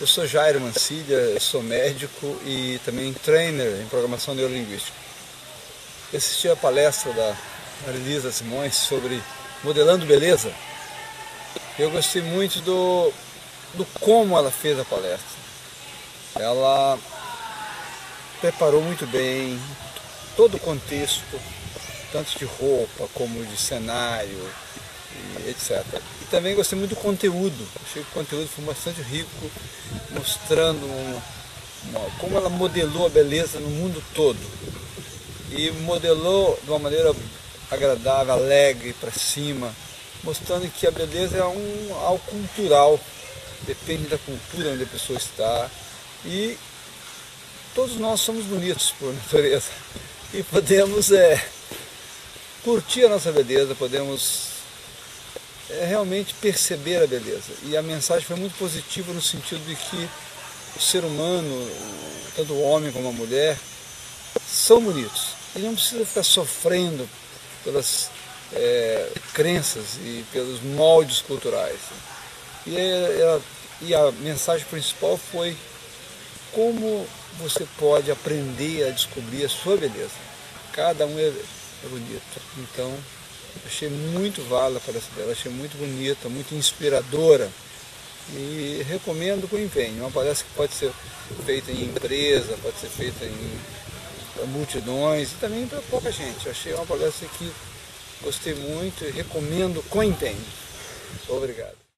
Eu sou Jairo Mancilha, sou médico e também trainer em programação neurolinguística. Eu assisti a palestra da Marilisa Simões sobre modelando beleza. Eu gostei muito do, do como ela fez a palestra. Ela preparou muito bem todo o contexto, tanto de roupa como de cenário, e etc. E também gostei muito do conteúdo, achei que o conteúdo foi bastante rico, mostrando uma, como ela modelou a beleza no mundo todo. E modelou de uma maneira agradável, alegre, para cima, mostrando que a beleza é um, algo cultural, depende da cultura onde a pessoa está. E todos nós somos bonitos por natureza. E podemos é, curtir a nossa beleza, podemos é realmente perceber a beleza. E a mensagem foi muito positiva no sentido de que o ser humano, tanto o homem como a mulher, são bonitos. E não precisa ficar sofrendo pelas é, crenças e pelos moldes culturais. E a, e a mensagem principal foi como você pode aprender a descobrir a sua beleza. Cada um é, é bonito. Então, Achei muito válida a palestra dela, achei muito bonita, muito inspiradora e recomendo com empenho. Uma palestra que pode ser feita em empresa, pode ser feita em multidões e também para pouca gente. achei uma palestra que gostei muito e recomendo com empenho. Obrigado.